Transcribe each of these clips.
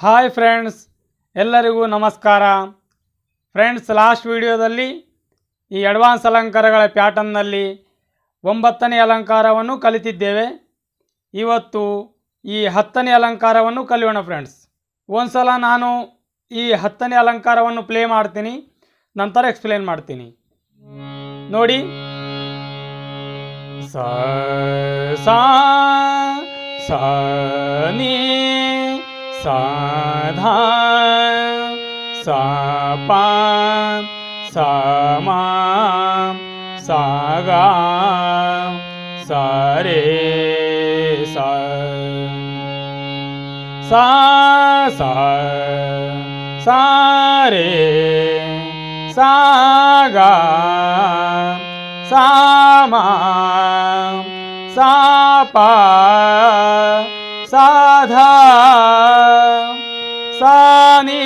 Hi friends ಎಲ್ಲರಿಗೂ ನಮಸ್ಕಾರ. Friends last ವಿಡಿಯೋದಲ್ಲಿ ಈ ಅಡ್ವಾನ್ಸ್ ಅಲಂಕಾರಗಳ ಪ್ಯಾಟರ್ನ್ನಲ್ಲಿ ಒಂಬತ್ತನೇ ಅಲಂಕಾರವನ್ನು ಕಲಿತಿದ್ದೇವೆ. ಇವತ್ತು ಈ ಹತ್ತನೇ ಅಲಂಕಾರವನ್ನು ಕಲಿಯೋಣ ಫ್ರೆಂಡ್ಸ್ ಒಂದ್ಸಲ ನಾನು ಈ ಹತ್ತನೇ ಅಲಂಕಾರವನ್ನು ಪ್ಲೇ ಮಾಡ್ತೀನಿ. ನಂತರ ಎಕ್ಸ್ಪ್ಲೇನ್ ಮಾಡ್ತೀನಿ. ನೋಡಿ. ಸಾ ಸಾ ಸಾ, ನೀ साधा सा सप सम सगा सरे सरे सग सप ಪ ಸಾನಿ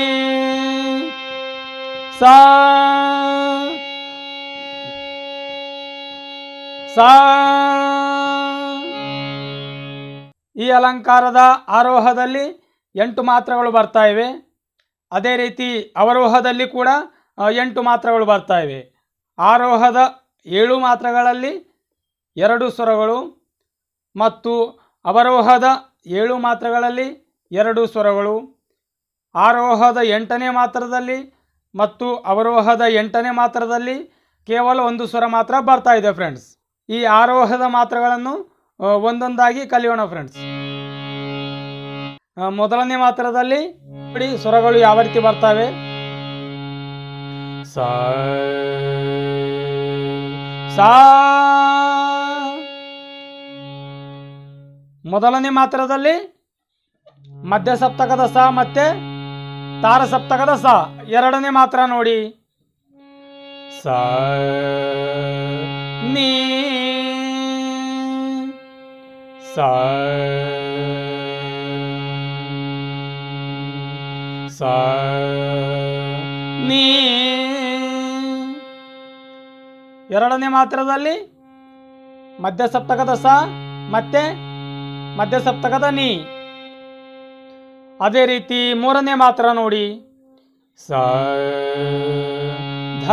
ಸ. ಸ. ಈ ಅಲಂಕಾರದ ಆರೋಹದಲ್ಲಿ ಎಂಟು ಮಾತ್ರೆಗಳು ಬರ್ತಾ ಇವೆ. ಅದೇ ರೀತಿ ಅವರೋಹದಲ್ಲಿ ಕೂಡ ಎಂಟು ಮಾತ್ರೆಗಳು ಬರ್ತಾ ಇವೆ. ಆರೋಹದ ಏಳು ಮಾತ್ರೆಗಳಲ್ಲಿ ಎರಡು ಸ್ವರಗಳು ಮತ್ತು ಅವರೋಹದ ಏಳು ಮಾತ್ರೆಗಳಲ್ಲಿ ಎರಡು ಸ್ವರಗಳು, ಆರೋಹದ ಎಂಟನೇ ಮಾತ್ರದಲ್ಲಿ ಮತ್ತು ಅವರೋಹದ ಎಂಟನೇ ಮಾತ್ರದಲ್ಲಿ ಕೇವಲ ಒಂದು ಸ್ವರ ಮಾತ್ರ ಬರ್ತಾ ಇದೆ ಫ್ರೆಂಡ್ಸ್ ಈ ಆರೋಹದ ಮಾತ್ರಗಳನ್ನು ಒಂದೊಂದಾಗಿ ಕಲಿಯೋಣ ಫ್ರೆಂಡ್ಸ್ ಮೊದಲನೇ ಮಾತ್ರದಲ್ಲಿ ನೋಡಿ ಸ್ವರಗಳು ಯಾವ ರೀತಿ ಬರ್ತವೆ. ಸ ಮೊದಲನೇ ಮಾತ್ರದಲ್ಲಿ ಮಧ್ಯ ಸಪ್ತಕದ ಸ ಮತ್ತೆ ತಾರ ಸಪ್ತಕದ ಸ. ಎರಡನೇ ಮಾತ್ರ ನೋಡಿ. ಸ, ನೀ, ಸ ಸ, ನೀ. ಎರಡನೇ ಮಾತ್ರದಲ್ಲಿ ಮಧ್ಯ ಸಪ್ತಕದ ಸ, ಮತ್ತೆ ಮಧ್ಯ ಸಪ್ತಕದ ನೀ. ಅದೇ ರೀತಿ ಮೂರನೇ ಮಾತ್ರ ನೋಡಿ. ಸ, ಧ,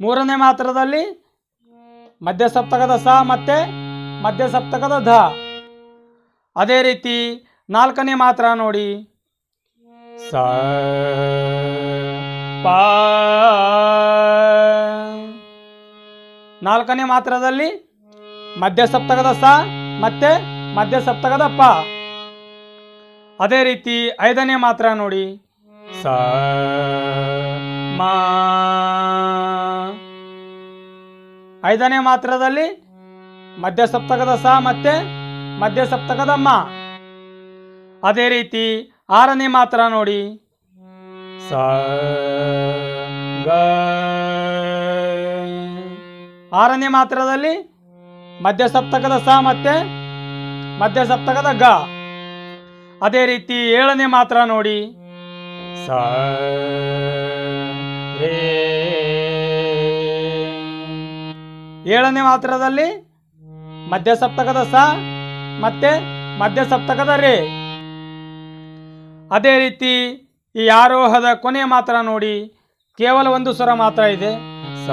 ಮೂರನೇ ಮಾತ್ರದಲ್ಲಿ ಮಧ್ಯ ಸಪ್ತಕದ ಸ ಮತ್ತೆ ಮಧ್ಯ ಸಪ್ತಕದ ಧ. ಅದೇ ರೀತಿ ನಾಲ್ಕನೇ ಮಾತ್ರ ನೋಡಿ. ಸ, ಪ ನಾಲ್ಕನೇ ಮಾತ್ರದಲ್ಲಿ ಮಧ್ಯ ಸಪ್ತಕದ ಸ ಮತ್ತೆ ಮಧ್ಯ ಸಪ್ತಕದ ಪ. ಅದೇ ರೀತಿ ಐದನೇ ಮಾತ್ರ ನೋಡಿ. ಸ, ಮಾ, ಐದನೇ ಮಾತ್ರದಲ್ಲಿ ಮಧ್ಯ ಸಪ್ತಕದ ಸ ಮತ್ತೆ ಮಧ್ಯ ಸಪ್ತಕದ ಮ. ಅದೇ ರೀತಿ ಆರನೇ ಮಾತ್ರ ನೋಡಿ. ಸ ಆರನೇ ಮಾತ್ರದಲ್ಲಿ ಮಧ್ಯ ಸಪ್ತಕದ ಸ ಮತ್ತೆ ಮಧ್ಯ ಸಪ್ತಕದ ಗ. ಅದೇ ರೀತಿ ಏಳನೇ ಮಾತ್ರ ನೋಡಿ. ಸ ಏಳನೇ ಮಾತ್ರದಲ್ಲಿ ಮಧ್ಯ ಸಪ್ತಕದ ಸ ಮತ್ತೆ ಮಧ್ಯ ಸಪ್ತಕದ ರೇ. ಅದೇ ರೀತಿ ಈ ಆರೋಹದ ಕೊನೆಯ ಮಾತ್ರ ನೋಡಿ. ಕೇವಲ ಒಂದು ಸ್ವರ ಮಾತ್ರ ಇದೆ. ಸ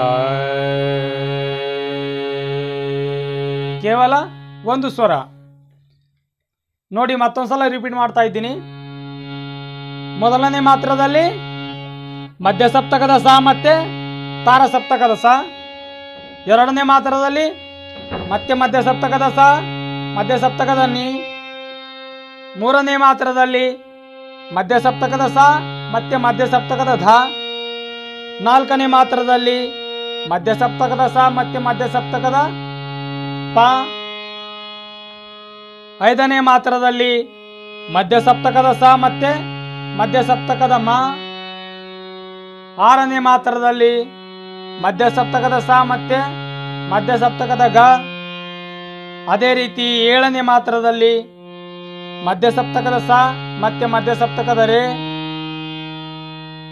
ಕೇವಲ ಒಂದು ಸ್ವರ. ನೋಡಿ, ಮತ್ತೊಂದ್ಸಲ ರಿಪೀಟ್ ಮಾಡ್ತಾ ಇದ್ದೀನಿ. ಮೊದಲನೇ ಮಾತ್ರದಲ್ಲಿ ಮಧ್ಯ ಸಪ್ತಕದ ಸ ಮತ್ತೆ ತಾರ ಸಪ್ತಕದ ಸ. ಎರಡನೇ ಮಾತ್ರದಲ್ಲಿ ಮತ್ತೆ ಮಧ್ಯ ಸಪ್ತಕದ ಸ ಮಧ್ಯ ಸಪ್ತಕದ ನೀ. ಮೂರನೇ ಮಾತ್ರದಲ್ಲಿ ಮಧ್ಯ ಸಪ್ತಕದ ಸ, ಮತ್ತೆ ಮಧ್ಯ ಸಪ್ತಕದ ಧ. ನಾಲ್ಕನೇ ಮಾತ್ರದಲ್ಲಿ ಮಧ್ಯ ಸಪ್ತಕದ ಸ, ಮತ್ತೆ ಮಧ್ಯ ಸಪ್ತಕದ ಪ ಐದನೇ ಮಾತ್ರದಲ್ಲಿ ಮಧ್ಯ ಸಪ್ತಕದ ಸ ಮತ್ತೆ ಮಧ್ಯ ಸಪ್ತಕದ ಮ. ಆರನೇ ಮಾತ್ರದಲ್ಲಿ ಮಧ್ಯ ಸಪ್ತಕದ ಸ ಮತ್ತೆ ಮಧ್ಯ ಸಪ್ತಕದ ಗ. ಅದೇ ರೀತಿ ಏಳನೇ ಮಾತ್ರದಲ್ಲಿ ಮಧ್ಯ ಸಪ್ತಕದ ಸ ಮತ್ತೆ ಮಧ್ಯ ಸಪ್ತಕದ ರೇ.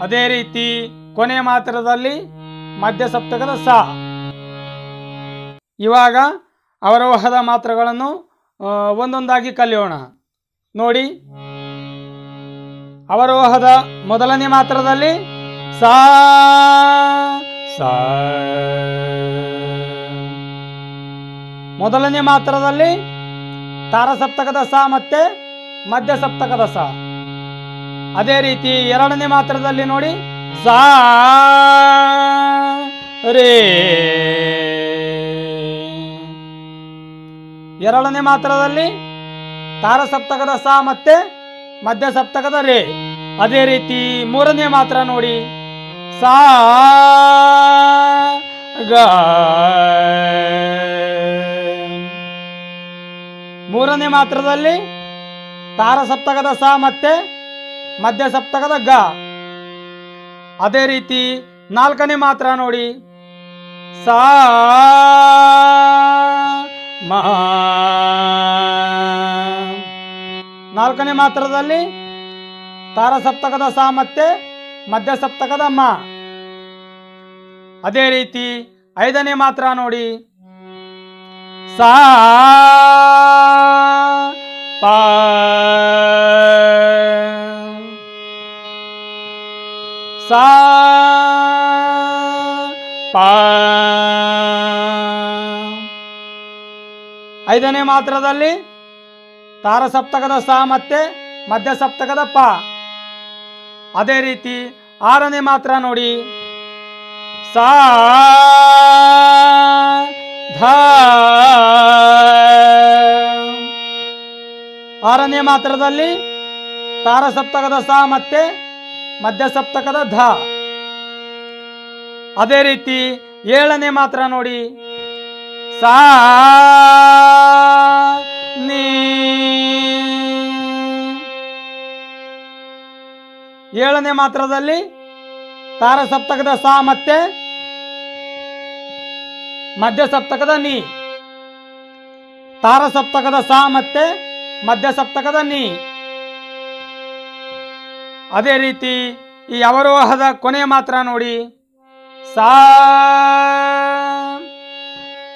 ಅದೇ ರೀತಿ ಕೊನೆ ಮಾತ್ರದಲ್ಲಿ ಮಧ್ಯ ಸಪ್ತಕದ ಸ. ಇವಾಗ ಅವರೋಹದ ಮಾತ್ರಗಳನ್ನು ಒಂದೊಂದಾಗಿ ಕಲಿಯೋಣ. ನೋಡಿ. ಅವರೋಹದ ಮೊದಲನೇ ಮಾತ್ರದಲ್ಲಿ ಸಾ ಸಾ, ಮೊದಲನೇ ಮಾತ್ರದಲ್ಲಿ ತಾರಸಪ್ತಕದ ಸ ಮತ್ತೆ ಮಧ್ಯ ಸಪ್ತಕದ ಸ. ಅದೇ ರೀತಿ ಎರಡನೇ ಮಾತ್ರದಲ್ಲಿ ನೋಡಿ ಸಾ, ರೇ ಎರಡನೇ ಮಾತ್ರದಲ್ಲಿ ತಾರಸಪ್ತಕದ ಸ ಮತ್ತೆ ಮಧ್ಯ ಸಪ್ತಕದ ರೇ. ಅದೇ ರೀತಿ ಮೂರನೇ ಮಾತ್ರ ನೋಡಿ. ಸಾ, ಗ, ಮೂರನೇ ಮಾತ್ರದಲ್ಲಿ ತಾರಸಪ್ತಕದ ಸ ಮತ್ತೆ ಮಧ್ಯ ಸಪ್ತಕದ ಗ. ಅದೇ ರೀತಿ ನಾಲ್ಕನೇ ಮಾತ್ರ ನೋಡಿ. ಸಾ ಮ ನಾಲ್ಕನೇ ಮಾತ್ರದಲ್ಲಿ ತಾರಸಪ್ತಕದ ಸಾ ಮತ್ತೆ ಮಧ್ಯ ಸಪ್ತಕದ ಮ. ಅದೇ ರೀತಿ ಐದನೇ ಮಾತ್ರ ನೋಡಿ. ಸಾ, ಪಾ. ಸಾ, ಪಾ. ಐದನೇ ಮಾತ್ರದಲ್ಲಿ ತಾರಸಪ್ತಕದ ಸ ಮತ್ತೆ ಮಧ್ಯ ಸಪ್ತಕದ ಪ. ಅದೇ ರೀತಿ ಆರನೇ ಮಾತ್ರ ನೋಡಿ. ಸಾ, ಧ, ಆರನೇ ಮಾತ್ರದಲ್ಲಿ ತಾರಸಪ್ತಕದ ಸ ಮತ್ತೆ ಮಧ್ಯ ಸಪ್ತಕದ ಧ. ಅದೇ ರೀತಿ ಏಳನೇ ಮಾತ್ರ ನೋಡಿ. ಸಾ ನೀ ಏಳನೇ ಮಾತ್ರದಲ್ಲಿ ತಾರಸಪ್ತಕದ ಸ ಮತ್ತೆ ಮಧ್ಯ ಸಪ್ತಕದ ನೀ. ತಾರಸಪ್ತಕದ ಸ ಮತ್ತೆ ಮಧ್ಯ ಸಪ್ತಕದ ನೀ. ಅದೇ ರೀತಿ ಈ ಅವರೋಹದ ಕೊನೆಯ ಮಾತ್ರ ನೋಡಿ. ಸಾ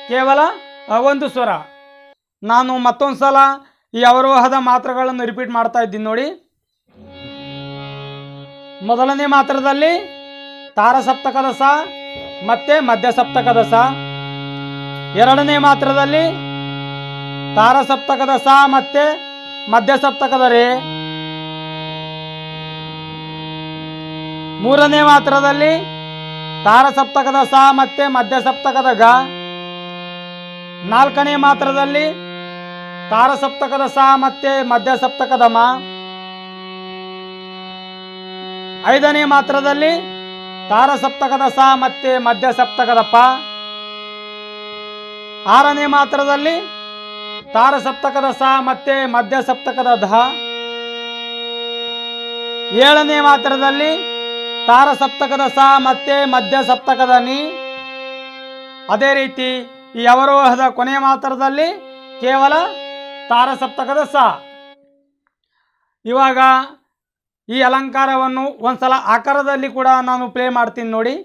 ಕೇವಲ ಒಂದು ಸ್ವರ. ನಾನು ಮತ್ತೊಂದು ಸಲ ಈ ಅವರೋಹದ ಮಾತ್ರಗಳನ್ನು ರಿಪೀಟ್ ಮಾಡ್ತಾ ಇದ್ದೀನಿ ನೋಡಿ. ಮೊದಲನೇ ಮಾತ್ರದಲ್ಲಿ ತಾರಸಪ್ತಕದ ಸ, ಮತ್ತೆ ಮಧ್ಯ ಸಪ್ತಕದ ಸ. ಎರಡನೇ ಮಾತ್ರದಲ್ಲಿ ತಾರಸಪ್ತಕದ ಸ, ಮತ್ತೆ ಮಧ್ಯ ಸಪ್ತಕದ ರೇ. ಮೂರನೇ ಮಾತ್ರದಲ್ಲಿ ತಾರಸಪ್ತಕದ ಸ, ಮತ್ತೆ ಮಧ್ಯ ಸಪ್ತಕದ ಗ. ನಾಲ್ಕನೇ ಮಾತ್ರದಲ್ಲಿ ತಾರಸಪ್ತಕದ ಸ ಮತ್ತೆ ಮಧ್ಯ ಸಪ್ತಕದ ಮ. ಐದನೇ ಮಾತ್ರದಲ್ಲಿ ತಾರಸಪ್ತಕದ ಸ ಮತ್ತೆ ಮಧ್ಯ ಸಪ್ತಕದ ಪ. ಆರನೇ ಮಾತ್ರದಲ್ಲಿ ತಾರಸಪ್ತಕದ ಸ ಮತ್ತೆ ಮಧ್ಯ ಸಪ್ತಕದ ಧ. ಏಳನೇ ಮಾತ್ರದಲ್ಲಿ ತಾರಸಪ್ತಕದ ಸ ಮತ್ತೆ ಮಧ್ಯ ಸಪ್ತಕದ ನಿ. ಅದೇ ರೀತಿ ಈ ಅವರೋಹದ ಕೊನೆಯ ಮಾತ್ರದಲ್ಲಿ ಕೇವಲ ತಾರಸಪ್ತಕದ ಸ ಇವಾಗ ಈ ಅಲಂಕಾರವನ್ನು ಒಂದ್ಸಲ ಆಕಾರದಲ್ಲಿ ಕೂಡ ನಾನು ಪ್ಲೇ ಮಾಡ್ತೀನಿ ನೋಡಿ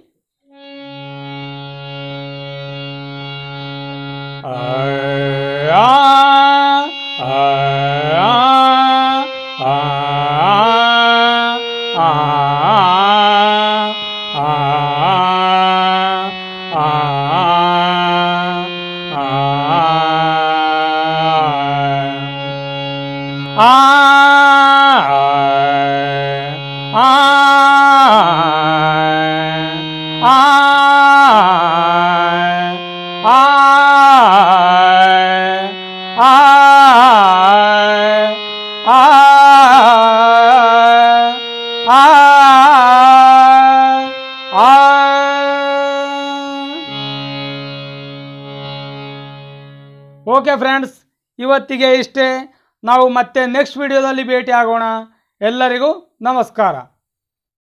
ಓಕೆ ಫ್ರೆಂಡ್ಸ್ ಇವತ್ತಿಗೆ ಇಷ್ಟೇ. ನಾವು ಮತ್ತೆ ನೆಕ್ಸ್ಟ್ ವಿಡಿಯೋದಲ್ಲಿ ಭೇಟಿ ಆಗೋಣ ಎಲ್ಲರಿಗೂ ನಮಸ್ಕಾರ.